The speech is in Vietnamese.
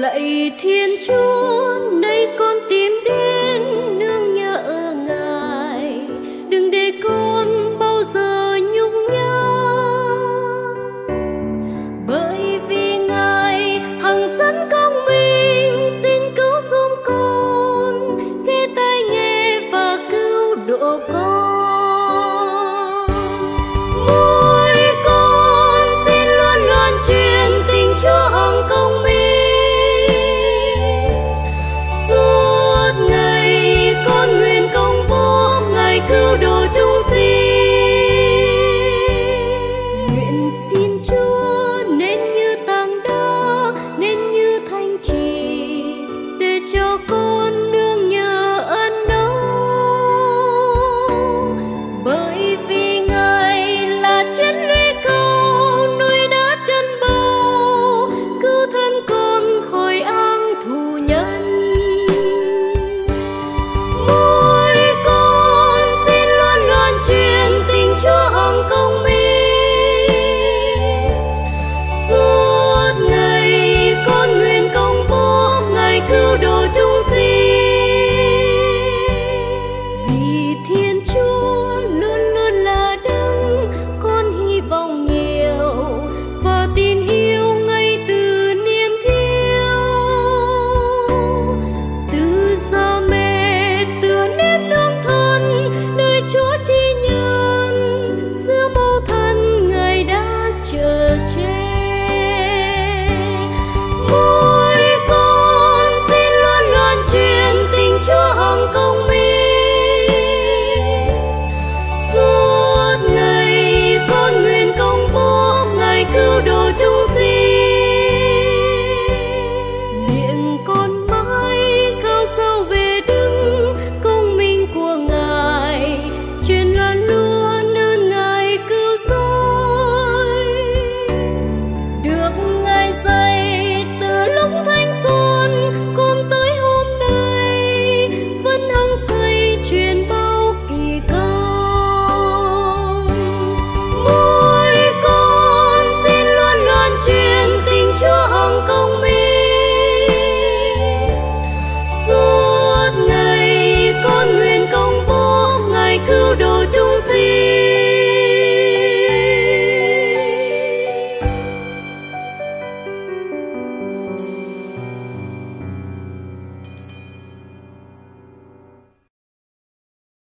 lạy thiên chúa nay con tìm đến.